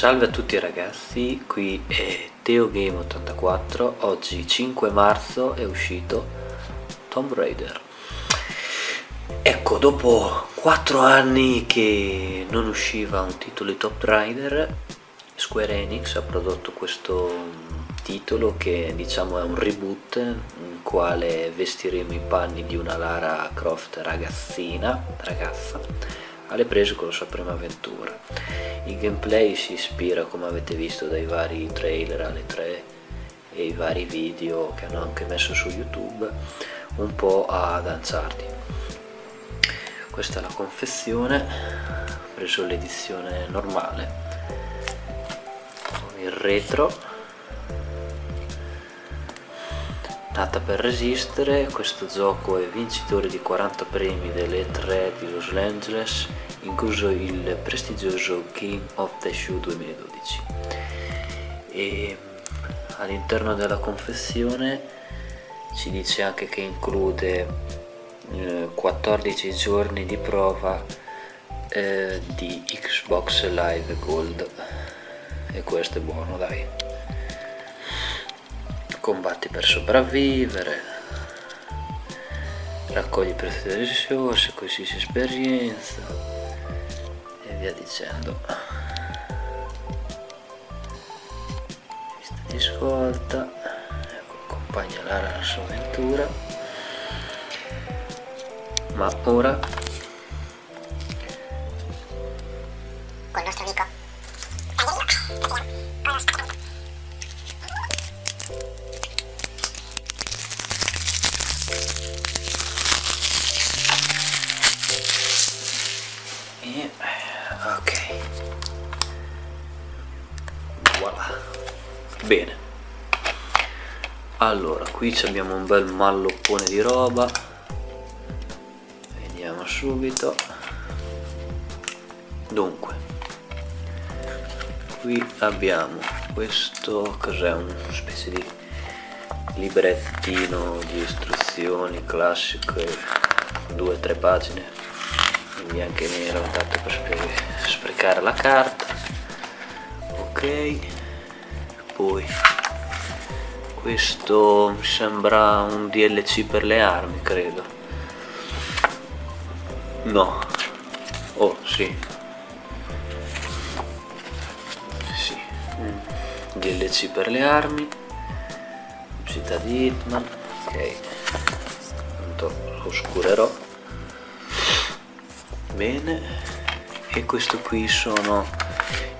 Salve a tutti ragazzi, qui è TeoGame84, oggi 5 marzo è uscito Tomb Raider. Ecco, dopo 4 anni che non usciva un titolo di Tomb Raider, Square Enix ha prodotto questo titolo che diciamo è un reboot in quale vestiremo i panni di una Lara Croft ragazzina, ragazza, alle prese con la sua prima avventura. Il gameplay si ispira, come avete visto dai vari trailer alle 3 e i vari video che hanno anche messo su YouTube, un po' ad Uncharted. Questa è la confezione, ho preso l'edizione normale, il retro Nata per resistere, questo gioco è vincitore di 40 premi delle 3 di Los Angeles, incluso il prestigioso Game of the Show 2012. E all'interno della confessione ci dice anche che include eh, 14 giorni di prova eh, di Xbox Live Gold e questo è buono dai combatti per sopravvivere, raccogli preziose risorse, acquisisci esperienza e via dicendo. Vista di svolta, ecco, accompagna Lara alla sua avventura, ma ora con il nostro amico ok. Voilà. Bene. Allora, qui abbiamo un bel malloppone di roba. Vediamo subito. Dunque, qui abbiamo questo, cos'è, una specie di librettino di istruzioni classico, due o tre pagine in bianco e nero tanto per spre- sprecare la carta. Ok. Poi questo mi sembra un DLC per le armi credo. No. Oh sì. Sì. DLC per le armi. Città di Hitman. Ok. Lo oscurerò bene e questo qui sono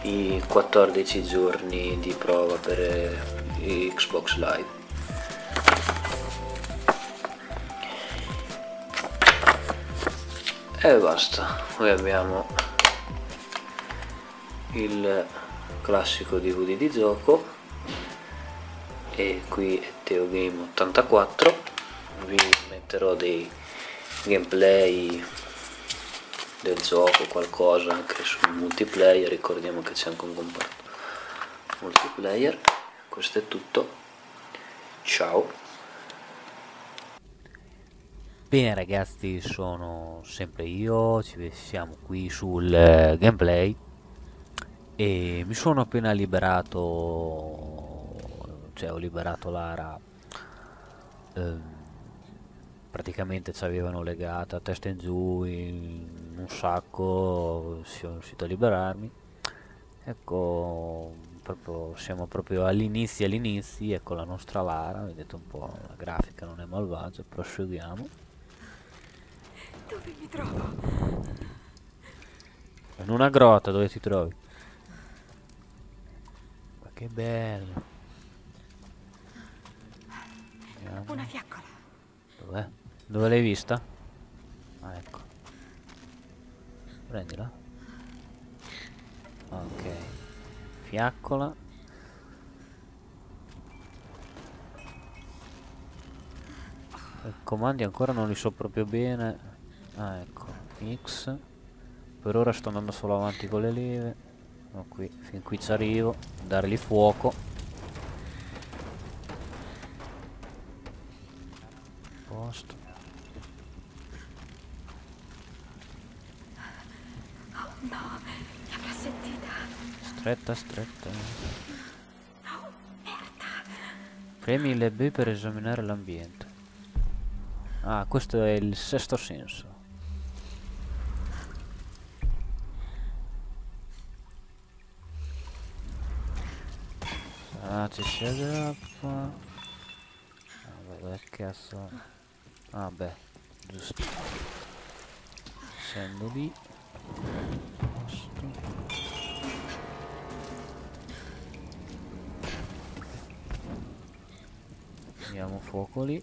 i 14 giorni di prova per eh, Xbox Live. E basta poi abbiamo il classico DVD di gioco e qui è Teo Game 84 vi metterò dei gameplay del gioco qualcosa anche sul multiplayer ricordiamo che c'è anche un comparto multiplayer. Questo è tutto. Ciao. Bene ragazzi, sono sempre io, ci siamo qui sul eh, gameplay e mi sono appena liberato, cioè ho liberato Lara, ehm, praticamente ci avevano legata testa in giù in un sacco, sono riuscito a liberarmi, ecco, proprio, siamo proprio all'inizio all'inizio, ecco la nostra Lara, vedete un po' la grafica non è malvagia, proseguiamo. Dove mi trovo? In una grotta dove ti trovi? Ma che bello. Vediamo. Una fiaccola. Dov'è? Dove l'hai vista? Ah, ecco. Prendila. Ok. Fiaccola. I comandi ancora non li so proprio bene. Ah, ecco. X. Per ora sto andando solo avanti con le leve. No, qui, fin qui ci arrivo. Dargli fuoco. Posto. No, mi avrà sentita. Stretta, stretta. Premi le B per esaminare l'ambiente. Ah, questo è il sesto senso. Ah, ci si aggrappa. Ah, vabbè, che cazzo. Ah, beh, giusto. Scendo lì. Diamo fuoco lì.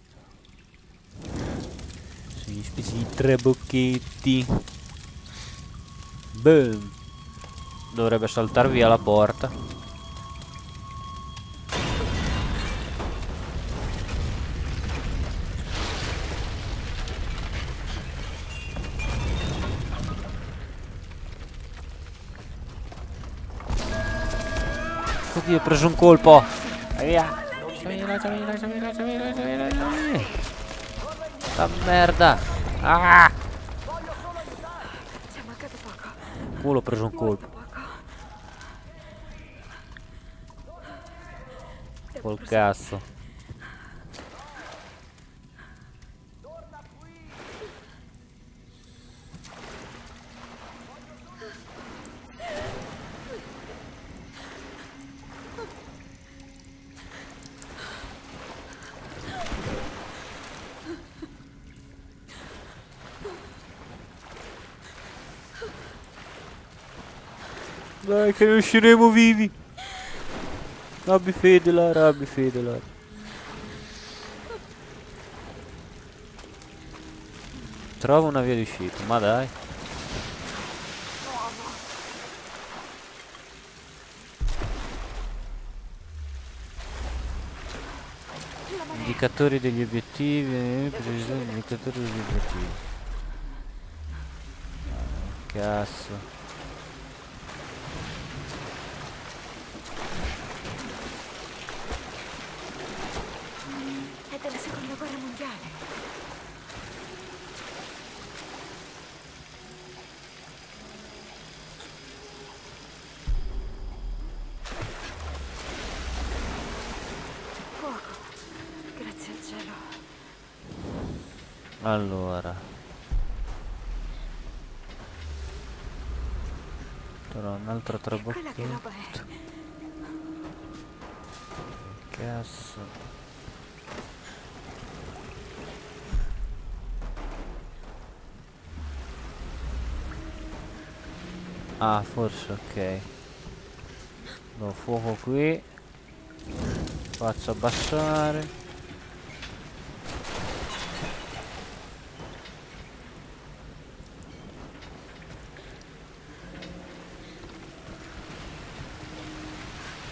Sugli specie di tre bocchetti. Boom. Dovrebbe saltar via la porta. Oddio, ho preso un colpo. Vai via. La merda. Ah! Culo, ho preso un colpo. Col cazzo. Dai che usciremo vivi. Abbi fede Lara, abbi fede Lara. Trovo una via di uscita, ma dai. Indicatori degli obiettivi, eh, indicatori degli obiettivi. Ah, Cazzo. È della seconda guerra mondiale. Fuoco. Grazie al cielo. Allora. Però un altro che trabocchetto. è? Cazzo. Ah, forse ok. Do fuoco qui. Faccio abbassare.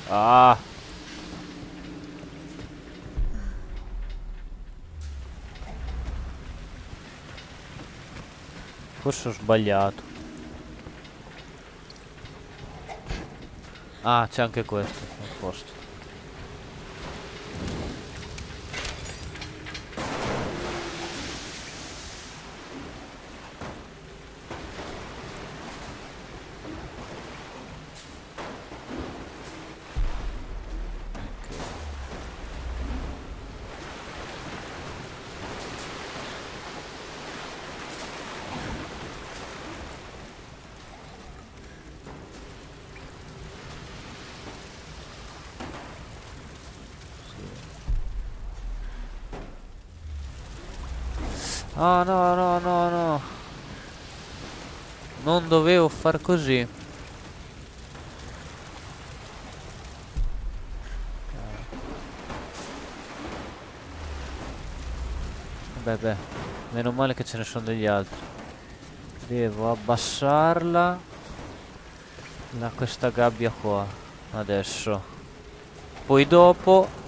Ah! Forse ho sbagliato. Ah, c'è anche questo. A posto. Ah no no no no. Non dovevo far così. Beh beh Meno male che ce ne sono degli altri. Devo abbassarla Da questa gabbia qua Adesso. Poi dopo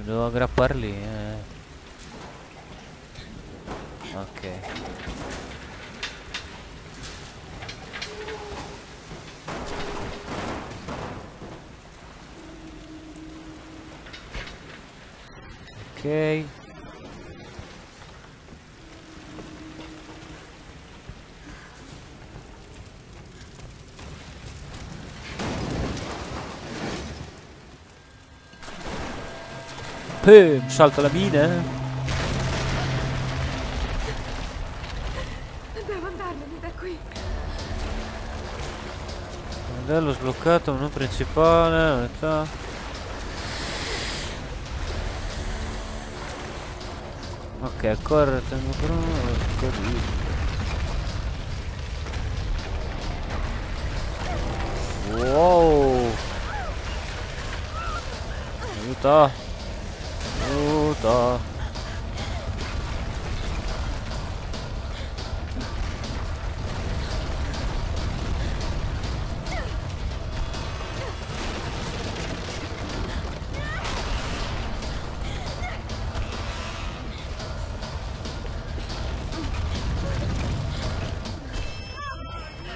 Mi devo aggrappar lì, eh. Ok. Ok. Pum, salta la mina. Devo andarmene da qui. Modello sbloccato, menu principale, unità. Ok, corre, tengo pronto, così. Wow! Aiuta! Aiuta!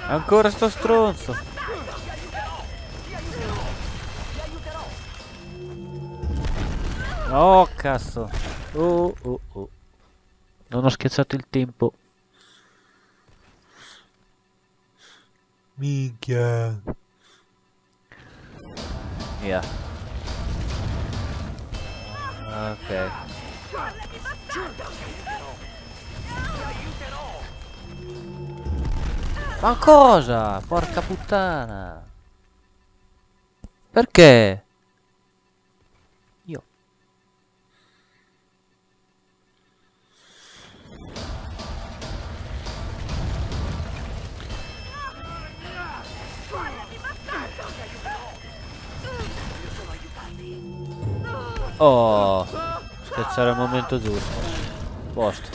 Ancora sto stronzo! Oh cazzo! Oh oh oh! Non ho schiacciato il tempo. Minchia! Via. Ok. Ma cosa? Porca puttana! Perché? Oh, schiacciare al momento giusto. Posto.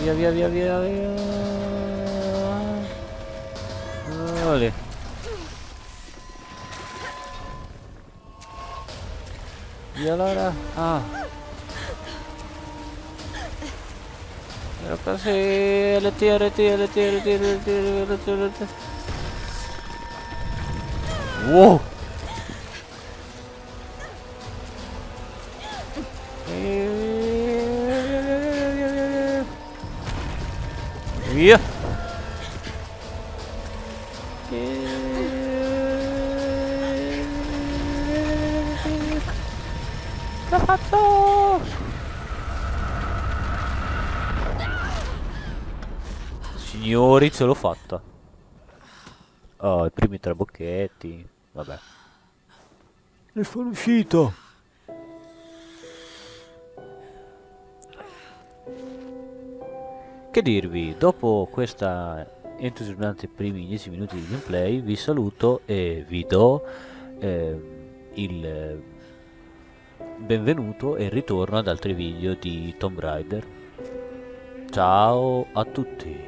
Via via via via via. Olè. Via Lara. Ah. Era così. LT, LT, LT, LT, LT, LT, LT. Wow. Via. L'ho! Signori, ce l'ho fatta. Oh, i primi tre bocchetti. Vabbè. Ne sono uscito. Che dirvi, dopo questa entusiasmante primi 10 minuti di gameplay vi saluto e vi do eh, il benvenuto e ritorno ad altri video di Tomb Raider. Ciao a tutti!